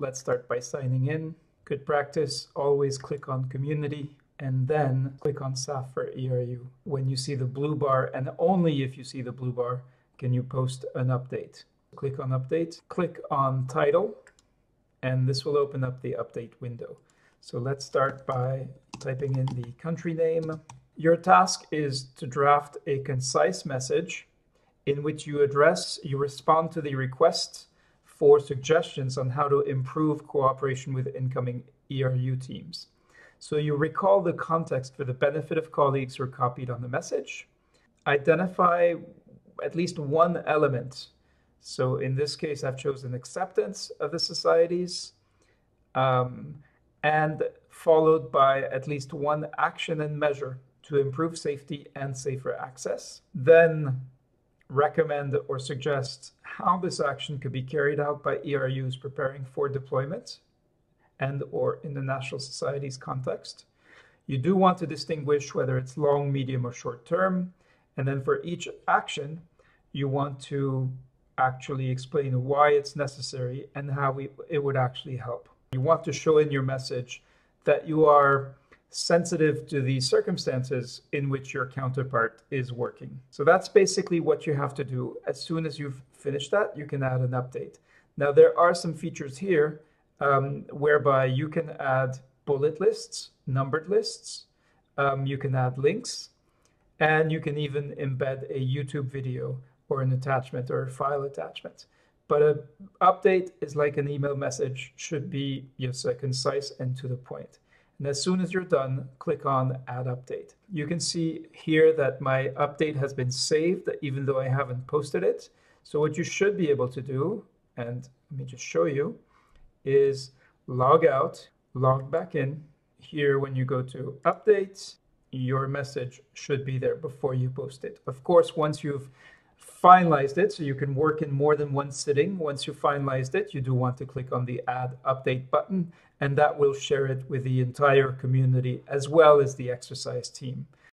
Let's start by signing in. Good practice, always click on community and then click on for ERU. When you see the blue bar, and only if you see the blue bar, can you post an update. Click on update, click on title, and this will open up the update window. So let's start by typing in the country name. Your task is to draft a concise message in which you address, you respond to the request for suggestions on how to improve cooperation with incoming ERU teams. So you recall the context for the benefit of colleagues who are copied on the message. Identify at least one element. So in this case, I've chosen acceptance of the societies. Um, and followed by at least one action and measure to improve safety and safer access. Then recommend or suggest how this action could be carried out by ERUs preparing for deployment and or in the national society's context. You do want to distinguish whether it's long, medium, or short term. And then for each action, you want to actually explain why it's necessary and how we, it would actually help. You want to show in your message that you are sensitive to the circumstances in which your counterpart is working. So that's basically what you have to do. As soon as you've finished that, you can add an update. Now, there are some features here um, whereby you can add bullet lists, numbered lists, um, you can add links, and you can even embed a YouTube video or an attachment or a file attachment. But an update is like an email message, should be just uh, concise and to the point. And as soon as you're done, click on Add Update. You can see here that my update has been saved, even though I haven't posted it. So what you should be able to do, and let me just show you, is log out, log back in. Here, when you go to Updates, your message should be there before you post it. Of course, once you've finalized it, so you can work in more than one sitting. Once you finalized it, you do want to click on the Add Update button, and that will share it with the entire community as well as the exercise team.